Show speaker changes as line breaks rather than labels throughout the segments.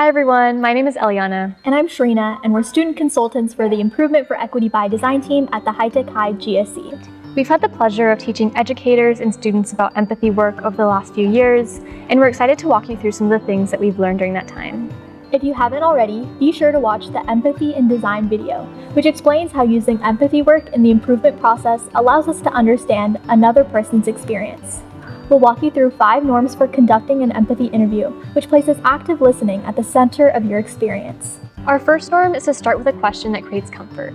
Hi everyone, my name is Eliana.
And I'm Shrina, and we're student consultants for the Improvement for Equity by Design team at the High Tech High GSE.
We've had the pleasure of teaching educators and students about empathy work over the last few years, and we're excited to walk you through some of the things that we've learned during that time.
If you haven't already, be sure to watch the Empathy in Design video, which explains how using empathy work in the improvement process allows us to understand another person's experience. We'll walk you through five norms for conducting an empathy interview, which places active listening at the center of your experience.
Our first norm is to start with a question that creates comfort.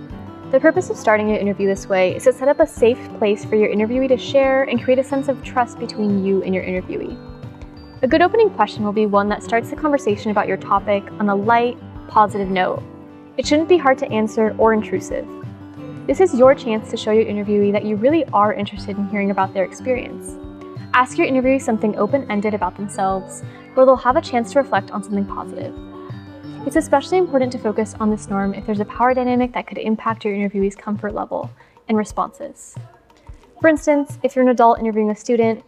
The purpose of starting your interview this way is to set up a safe place for your interviewee to share and create a sense of trust between you and your interviewee. A good opening question will be one that starts the conversation about your topic on a light, positive note. It shouldn't be hard to answer or intrusive. This is your chance to show your interviewee that you really are interested in hearing about their experience. Ask your interviewee something open-ended about themselves, where they'll have a chance to reflect on something positive. It's especially important to focus on this norm if there's a power dynamic that could impact your interviewee's comfort level and responses. For instance, if you're an adult interviewing a student,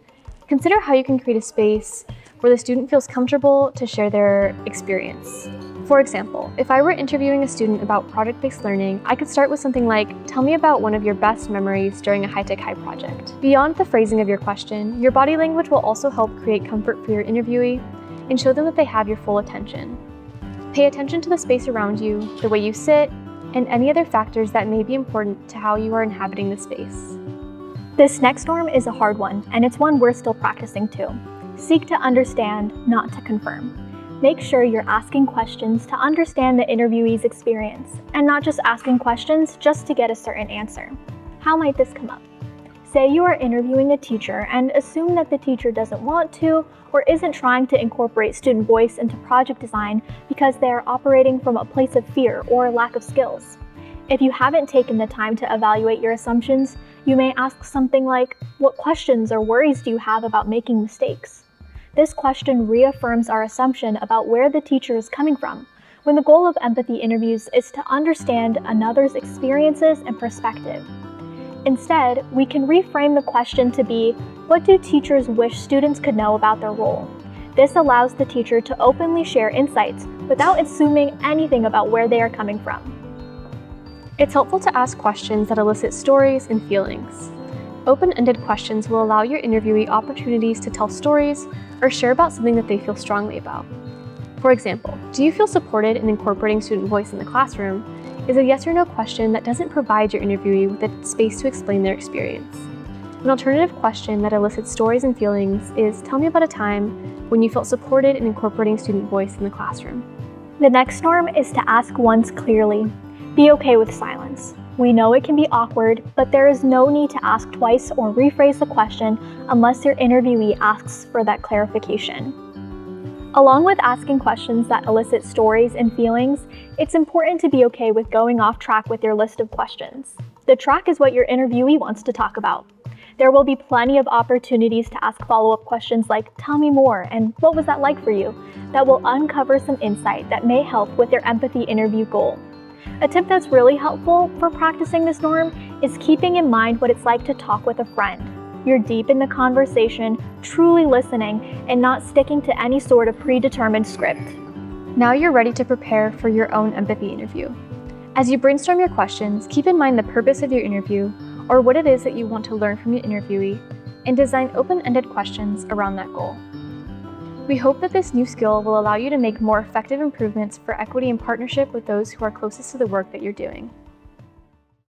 consider how you can create a space where the student feels comfortable to share their experience. For example, if I were interviewing a student about project-based learning, I could start with something like, tell me about one of your best memories during a high-tech high project. Beyond the phrasing of your question, your body language will also help create comfort for your interviewee and show them that they have your full attention. Pay attention to the space around you, the way you sit, and any other factors that may be important to how you are inhabiting the space.
This next norm is a hard one, and it's one we're still practicing too. Seek to understand, not to confirm. Make sure you're asking questions to understand the interviewee's experience, and not just asking questions just to get a certain answer. How might this come up? Say you are interviewing a teacher and assume that the teacher doesn't want to or isn't trying to incorporate student voice into project design because they are operating from a place of fear or lack of skills. If you haven't taken the time to evaluate your assumptions, you may ask something like, what questions or worries do you have about making mistakes? This question reaffirms our assumption about where the teacher is coming from, when the goal of empathy interviews is to understand another's experiences and perspective. Instead, we can reframe the question to be, what do teachers wish students could know about their role? This allows the teacher to openly share insights without assuming anything about where they are coming from.
It's helpful to ask questions that elicit stories and feelings. Open-ended questions will allow your interviewee opportunities to tell stories or share about something that they feel strongly about. For example, do you feel supported in incorporating student voice in the classroom is a yes or no question that doesn't provide your interviewee with the space to explain their experience. An alternative question that elicits stories and feelings is tell me about a time when you felt supported in incorporating student voice in the classroom.
The next norm is to ask once clearly. Be okay with silence. We know it can be awkward, but there is no need to ask twice or rephrase the question unless your interviewee asks for that clarification. Along with asking questions that elicit stories and feelings, it's important to be okay with going off track with your list of questions. The track is what your interviewee wants to talk about. There will be plenty of opportunities to ask follow-up questions like, tell me more, and what was that like for you? That will uncover some insight that may help with your empathy interview goal. A tip that's really helpful for practicing this norm is keeping in mind what it's like to talk with a friend. You're deep in the conversation, truly listening, and not sticking to any sort of predetermined script.
Now you're ready to prepare for your own empathy interview. As you brainstorm your questions, keep in mind the purpose of your interview or what it is that you want to learn from your interviewee, and design open-ended questions around that goal. We hope that this new skill will allow you to make more effective improvements for equity in partnership with those who are closest to the work that you're doing.